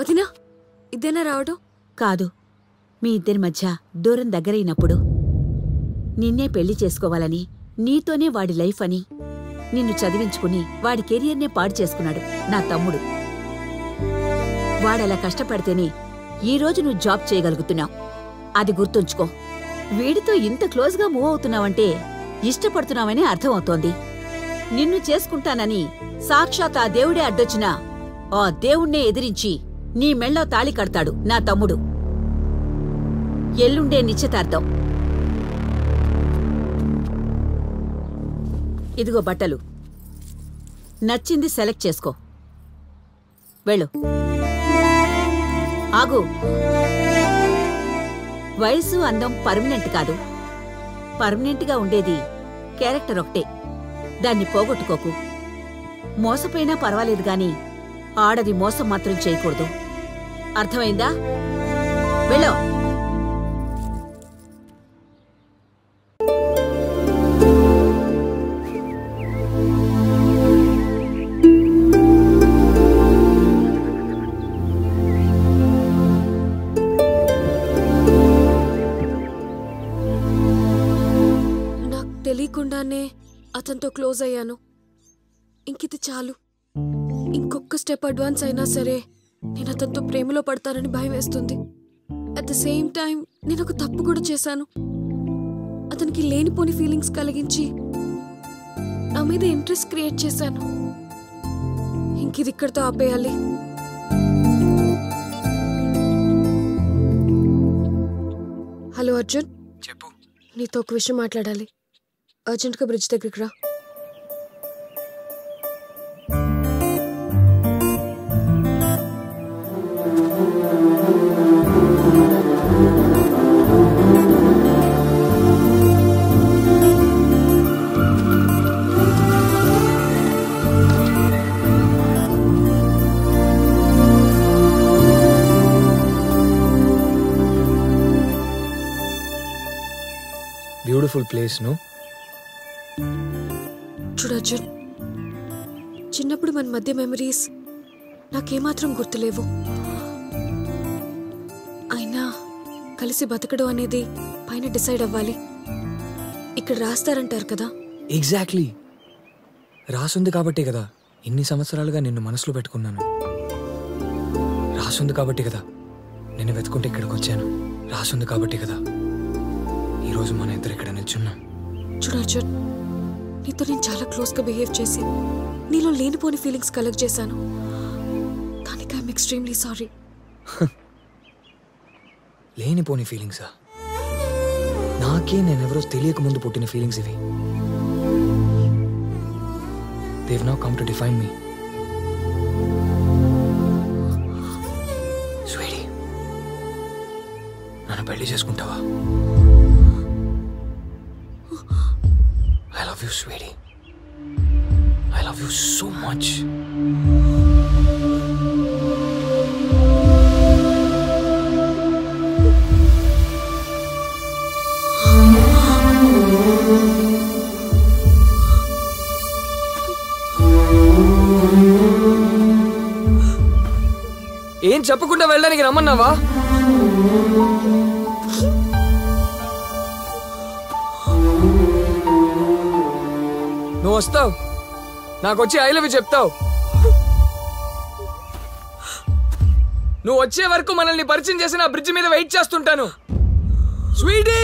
వదినా ఇదేనా రావడం కాదు. మీ ఇద్దరి మధ్య దూరం దగ్గరైనప్పుడు నిన్నే పెళ్ళి చేసుకోవాలని నీతోనే వాడి లైఫ్ అని నిన్ను చదివించుకుని వాడి కెరియర్నే పాడు చేసుకున్నాడు నా తమ్ముడు. వాడలా కష్టపడితేనే ఈరోజు నువ్వు జాబ్ చేయగలుగుతున్నావు. అది గుర్తుంచుకో. వీడితో ఇంత క్లోజ్గా మూవ్ అవుతున్నావంటే ఇష్టపడుతున్నావని అర్థమవుతోంది. నిన్ను చేసుకుంటానని సాక్షాత్ ఆ దేవుడే అడ్డొచ్చినా ఆ దేవుణ్ణే ఎదిరించి నీ మెళ్ళో తాళి కడతాడు నా తమ్ముడు. ఎల్లుండే నిశ్చితార్థం. ఇదిగో బట్టలు. నచ్చింది సెలెక్ట్ చేసుకో. వెళ్ళు. ఆగు. వయసు అందం పర్మనెంట్ కాదు. పర్మనెంట్గా ఉండేది క్యారెక్టర్ ఒకటే. దాన్ని పోగొట్టుకోకు. మోసపోయినా పర్వాలేదు గానీ ఆడది మోసం మాత్రం చేయకూడదు. అర్థమైందా? వెళ్ళో. నాకు తెలియకుండానే అతనితో క్లోజ్ అయ్యాను. ఇంకిది చాలు. ఇంకొక స్టెప్ అడ్వాన్స్ అయినా సరే నేను అతనితో ప్రేమలో పడతానని భయం వేస్తుంది. అట్ ద సేమ్ టైం నేను ఒక తప్పు కూడా చేశాను. అతనికి లేనిపోని ఫీలింగ్స్ కలిగించి నా మీద ఇంట్రెస్ట్ క్రియేట్ చేశాను. ఇంకిది ఇక్కడితో ఆపేయాలి. హలో అర్జున్ చెప్పు. నీతో ఒక విషయం మాట్లాడాలి. అర్జెంట్గా బ్రిడ్జ్ దగ్గరికి రా. బ్యూటిఫుల్ ప్లేస్ను? చూడు అర్జున్ చిన్నప్పుడు మన మధ్య మెమరీస్ నాకేమాత్రం గుర్తులేవు. అయినా కలిసి బతకడం అనేది పైన డిసైడ్ అవ్వాలి. ఇక్కడ రాస్తారంటారు కదా? ఎగ్జాక్ట్లీ రాసుంది కాబట్టే కదా ఇన్ని సంవత్సరాలుగా నిన్ను మనసులో పెట్టుకున్నాను. రాసుంది కాబట్టే కదా నిన్ను వెతుకుంటే ఇక్కడికి వచ్చాను రాసుంది కాబట్టే కదా. ఈరోజు మన ఇద్దరు ఇక్కడ నిల్చున్నాం. చూడు అర్జున్ నీతో నేను చాలా క్లోజ్గా బిహేవ్ చేసి నీలో లేనిపోని ఫీలింగ్స్ కలెక్ట్ చేశాను. దానికి ఐఎమ్ ఎక్స్ట్రీమ్లీ సారీ. లేనిపోని ఫీలింగ్సా? నాకే నేనెవరో తెలియక ముందు పుట్టిన ఫీలింగ్స్ ఇవి. Dev now come to define me sweetie నన్ను పెళ్ళి చేసుకుంటావా? Love you sweetie I love you so much ఏం చెప్పకుండా వెళ్ళడానికి రమ్మన్నావా? వస్తావు. నాకు వచ్చి ఐ లవ్ చెప్తావు. నువ్వు వచ్చే వరకు మనల్ని పరిచయం చేసి నా బ్రిడ్జ్ మీద వెయిట్ చేస్తుంటాను. స్వీటీ